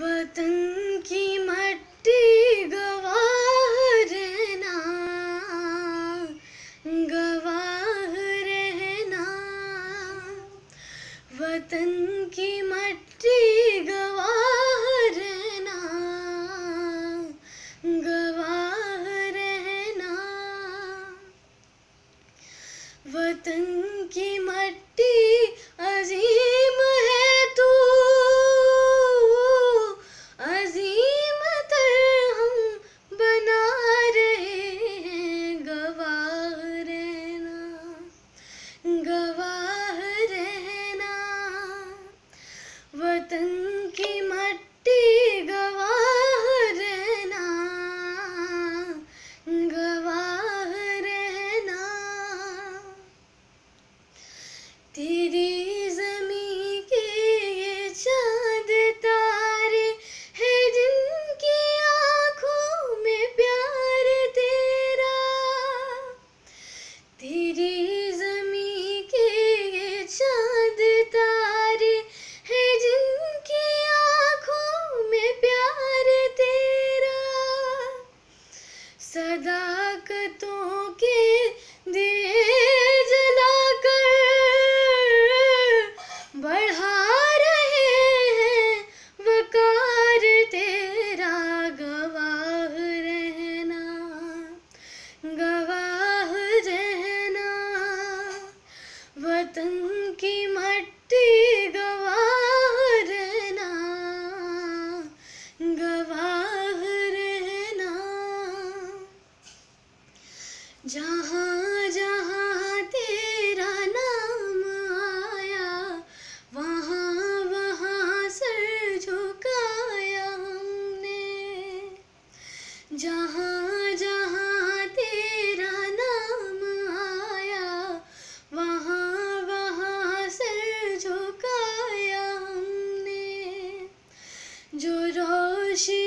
वतन की मट्टी गवाह रहना गवाह रहना। वतन की मट्टी गवाह रहना गवाह रहना। वतन की सदाकतों के जहाँ जहाँ तेरा नाम आया, वहाँ वहाँ सर झुकाया हमने। जहाँ जहाँ तेरा नाम आया, वहाँ वहाँ सर झुकाया हमने। जो रोशी